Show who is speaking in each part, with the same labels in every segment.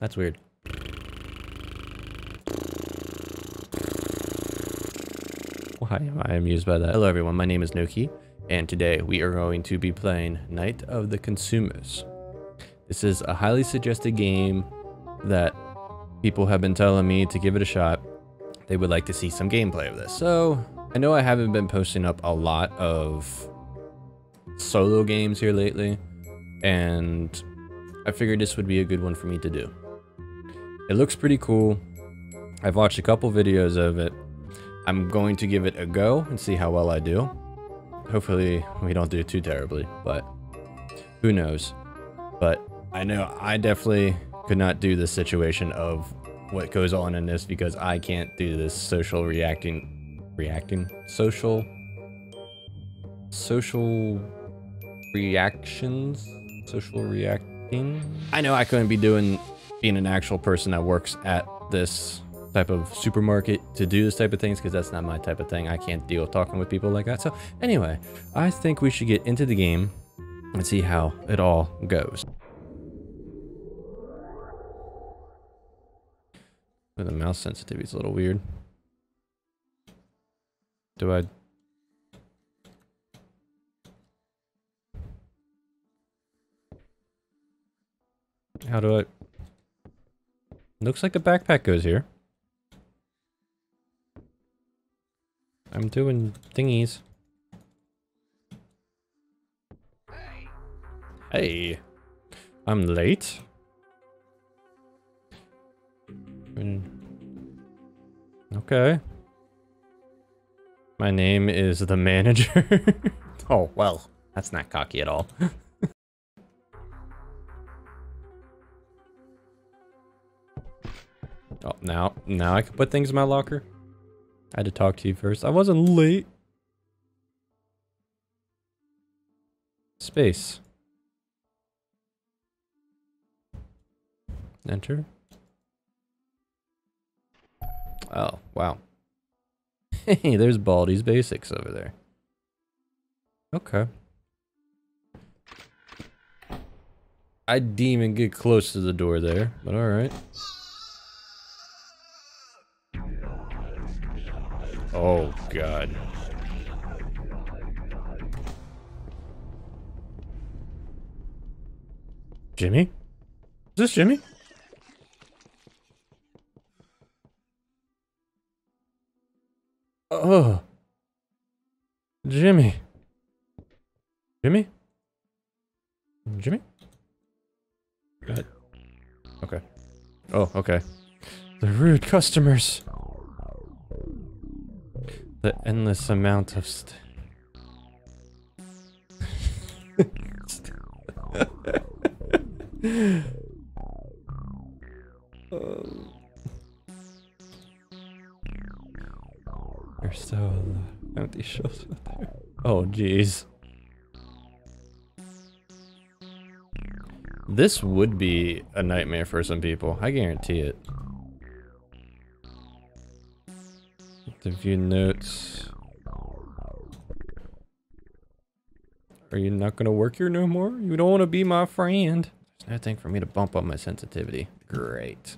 Speaker 1: That's weird. Why am I amused by that? Hello everyone, my name is Noki, and today we are going to be playing Night of the Consumers. This is a highly suggested game that people have been telling me to give it a shot. They would like to see some gameplay of this. So, I know I haven't been posting up a lot of solo games here lately, and I figured this would be a good one for me to do. It looks pretty cool. I've watched a couple videos of it. I'm going to give it a go and see how well I do. Hopefully we don't do too terribly, but who knows. But I know I definitely could not do this situation of what goes on in this because I can't do this social reacting, reacting, social, social reactions, social reacting. I know I couldn't be doing, being an actual person that works at this type of supermarket to do this type of things because that's not my type of thing. I can't deal with talking with people like that. So anyway, I think we should get into the game and see how it all goes. The mouse sensitivity is a little weird. Do I... How do I... Looks like the backpack goes here. I'm doing thingies. Hey. I'm late. Mm. Okay. My name is the manager. oh, well, that's not cocky at all. oh, now, now I can put things in my locker. I had to talk to you first. I wasn't late. Space. Enter. Oh, wow. Hey, there's Baldi's Basics over there. Okay. I didn't even get close to the door there, but alright. Oh, God. Jimmy? Is this Jimmy? Oh. Jimmy. Jimmy? Jimmy? Good. Okay. Oh, okay. The rude customers. The endless amount of st oh. There's still empty shelves out there. Oh, jeez. This would be a nightmare for some people. I guarantee it. The view notes. Are you not gonna work here no more? You don't want to be my friend. There's nothing for me to bump up my sensitivity. Great.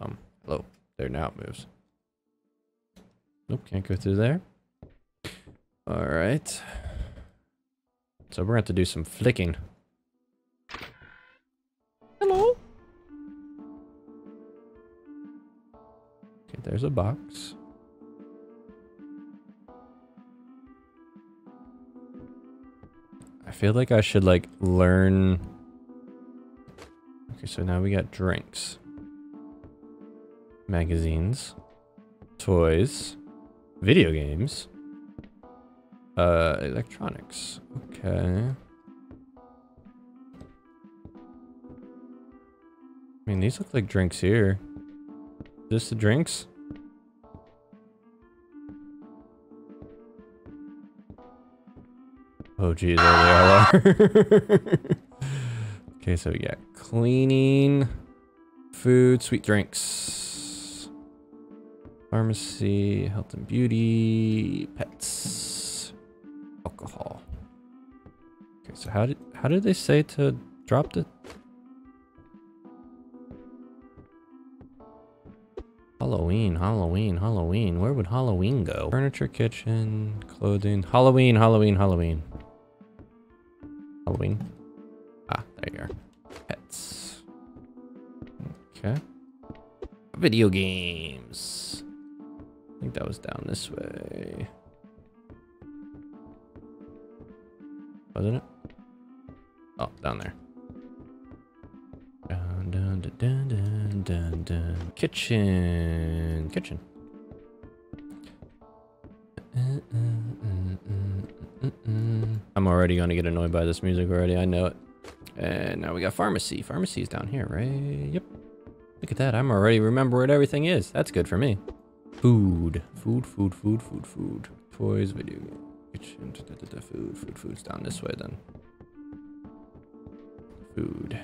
Speaker 1: Um, hello. There now it moves. Nope, can't go through there. All right. So we're going to have to do some flicking. Hello? Okay, there's a box. Feel like I should like learn. Okay, so now we got drinks. Magazines. Toys. Video games. Uh, electronics. Okay. I mean, these look like drinks here. Is this the drinks? Oh, geez, there they all are. okay, so we got cleaning, food, sweet drinks. Pharmacy, health and beauty, pets, alcohol. Okay, so how did how did they say to drop the Halloween, Halloween, Halloween. Where would Halloween go? Furniture, kitchen, clothing. Halloween, Halloween, Halloween. Halloween. Ah, there you are. Pets. Okay. Video games. I think that was down this way. Wasn't it? Oh, down there. Dun, dun, dun, dun, dun, dun. Kitchen. Kitchen. Uh, uh, uh, I'm already going to get annoyed by this music already. I know it. And now we got pharmacy. Pharmacy's down here, right? Yep. Look at that. I'm already remember what everything is. That's good for me. Food. Food, food, food, food, food. Toys, video game. Food, food, food's down this way then. Food.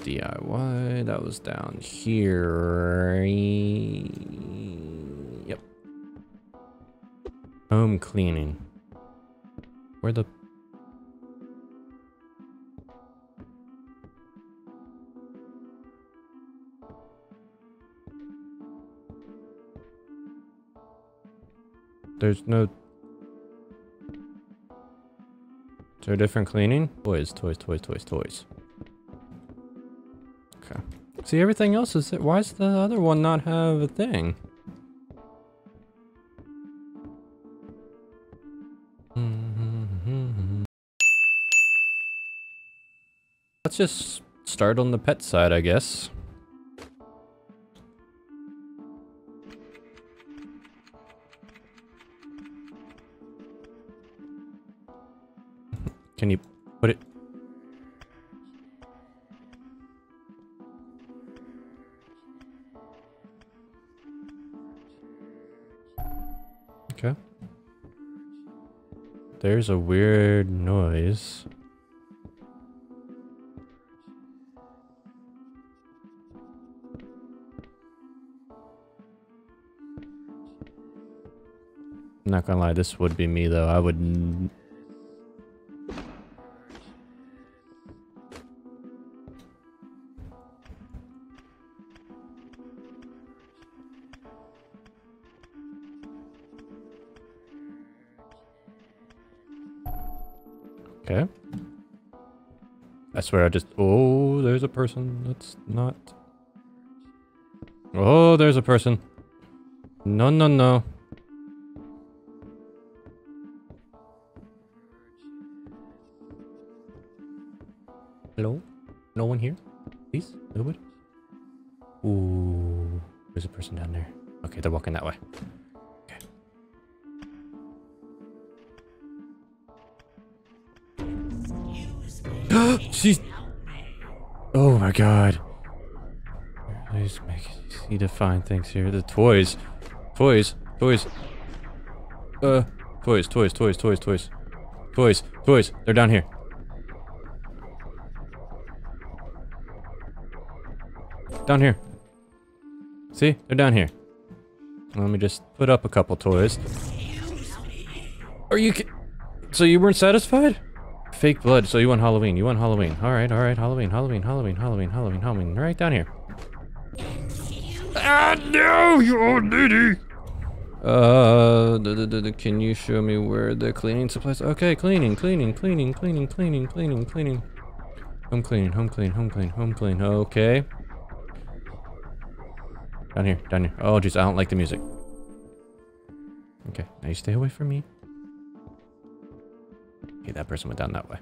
Speaker 1: DIY. That was down here. Home cleaning. Where the... There's no... Is there a different cleaning? Toys, toys, toys, toys, toys. Okay. See, everything else is... Why does the other one not have a thing? Let's just start on the pet side, I guess. Can you put it? Okay. There's a weird noise. Not gonna lie, this would be me though. I would Okay. I swear I just... Oh, there's a person that's not... Oh, there's a person. No, no, no. One here? Please? Nobody? Ooh, there's a person down there. Okay, they're walking that way. Okay. She's. Oh my god. Please make it easy to find things here. The toys. Toys. Toys. Uh. Toys, toys, toys, toys, toys. Toys, toys. They're down here. Down here. See? They're down here. Let me just put up a couple toys. Are you So you weren't satisfied? Fake blood. So you want Halloween. You want Halloween. Alright, alright. Halloween, Halloween, Halloween, Halloween, Halloween, Halloween. Right down here. Ah, no! You old lady! Uh, can you show me where the cleaning supplies? Okay, cleaning, cleaning, cleaning, cleaning, cleaning, cleaning, cleaning. Home clean, home clean, home clean, home clean. Okay. Down here, down here. Oh, jeez, I don't like the music. Okay, now you stay away from me. Okay, that person went down that way.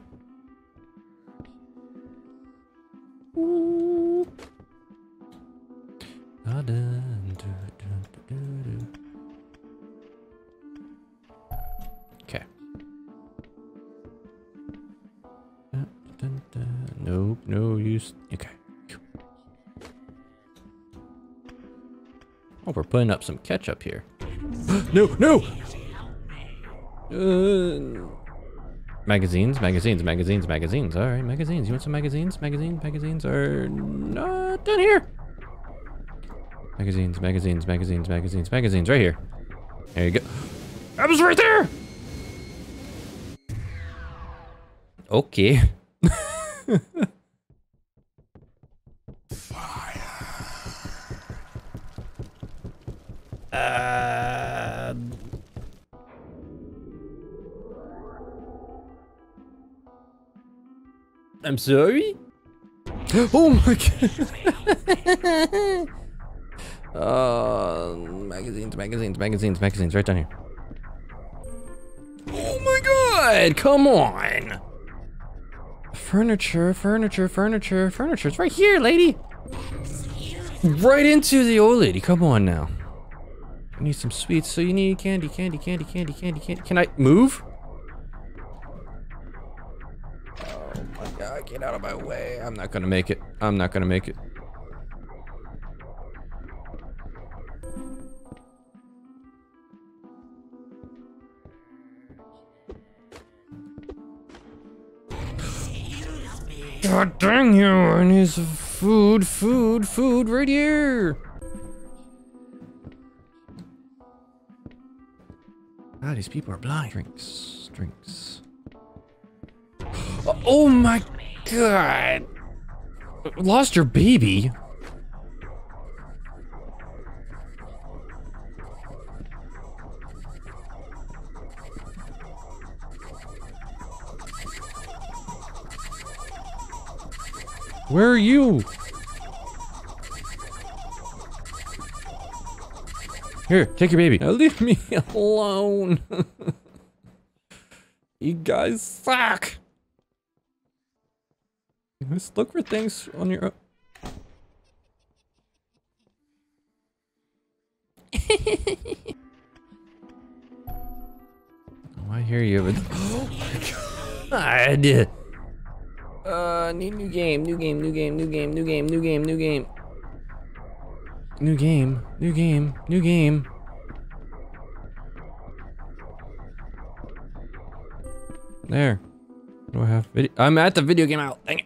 Speaker 1: Putting up some ketchup here. no, no! Uh, magazines, magazines, magazines, magazines. All right, magazines. You want some magazines? Magazines, magazines are not down here. Magazines, magazines, magazines, magazines, magazines. Right here. There you go. I was right there. Okay. Uh, I'm sorry? Oh my god! uh, magazines, magazines, magazines, magazines, right down here. Oh my god! Come on! Furniture, furniture, furniture, furniture. It's right here, lady! Right into the old lady. Come on now. Need some sweets, so you need candy, candy, candy, candy, candy, candy. Can I move? Oh my god, get out of my way. I'm not gonna make it. I'm not gonna make it. God dang you, I need some food, food, food right here. Ah, these people are blind. Drinks, drinks. Oh my god! Lost your baby? Where are you? Here, take your baby. Now leave me alone. you guys suck. Let's look for things on your own. oh, I hear you, but oh my god. Uh, need new game, new game, new game, new game, new game, new game, new game. New game, new game, new game. There. What do I have? I'm at the video game out. Dang it.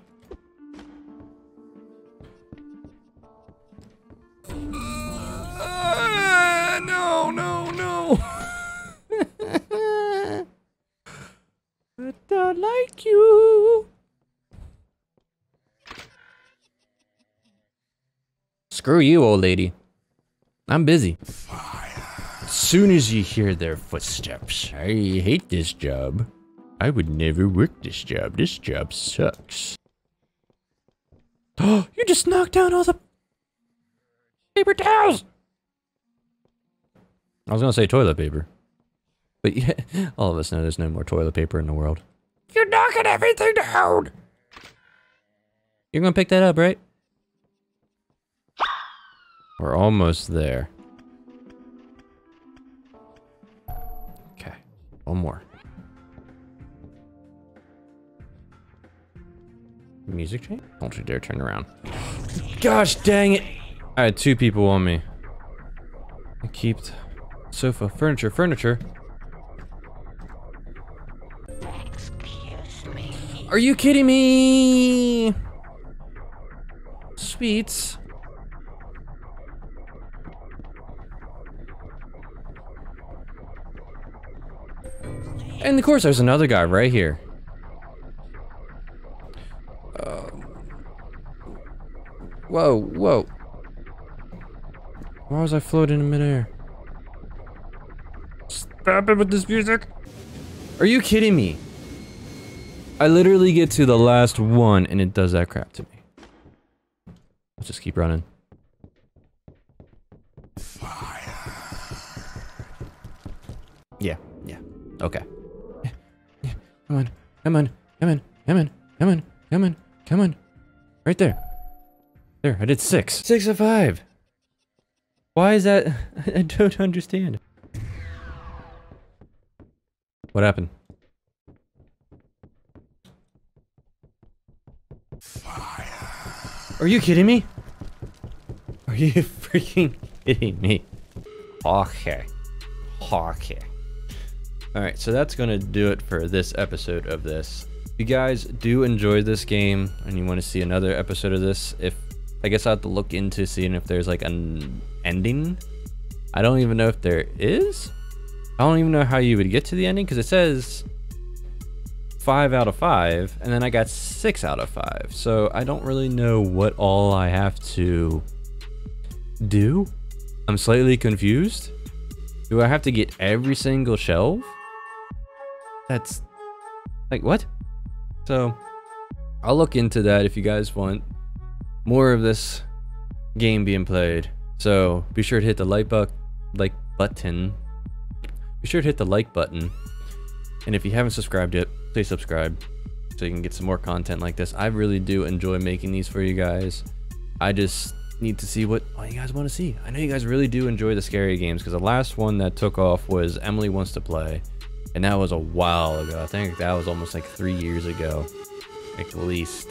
Speaker 1: Screw you, old lady. I'm busy. As soon as you hear their footsteps, I hate this job. I would never work this job. This job sucks. Oh, you just knocked down all the paper towels! I was gonna say toilet paper. But yeah, all of us know there's no more toilet paper in the world. You're knocking everything down! You're gonna pick that up, right? We're almost there. Okay, one more. Music change? Don't you dare turn around. Gosh dang it! I had two people on me. I keep sofa, furniture, furniture. Are you kidding me? Sweets. And of course, there's another guy right here. Um, whoa, whoa. Why was I floating in midair? Stop it with this music. Are you kidding me? I literally get to the last one and it does that crap to me. Let's just keep running. Fire. Yeah, yeah. Okay. Come on, come on, come on, come on, come on, come on, come on. Right there. There, I did six. Six of five. Why is that? I don't understand. What happened? Fire. Are you kidding me? Are you freaking kidding me? Okay. Okay. Alright, so that's going to do it for this episode of this. If you guys do enjoy this game and you want to see another episode of this, if I guess I'll have to look into seeing if there's like an ending. I don't even know if there is. I don't even know how you would get to the ending because it says five out of five, and then I got six out of five. So I don't really know what all I have to do. I'm slightly confused. Do I have to get every single shelf? That's like what? So I'll look into that if you guys want more of this game being played. So be sure to hit the like, bu like button. Be sure to hit the like button. And if you haven't subscribed yet, please subscribe so you can get some more content like this. I really do enjoy making these for you guys. I just need to see what all you guys want to see. I know you guys really do enjoy the scary games because the last one that took off was Emily Wants to Play. And that was a while ago. I think that was almost like three years ago, at least.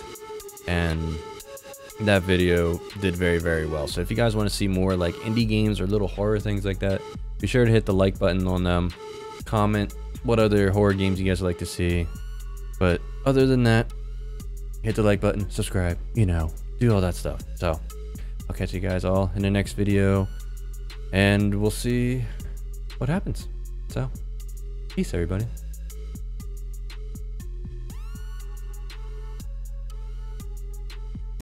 Speaker 1: And that video did very, very well. So if you guys want to see more like indie games or little horror things like that, be sure to hit the like button on them. Comment what other horror games you guys like to see. But other than that, hit the like button, subscribe, you know, do all that stuff. So I'll catch you guys all in the next video and we'll see what happens. So, peace everybody.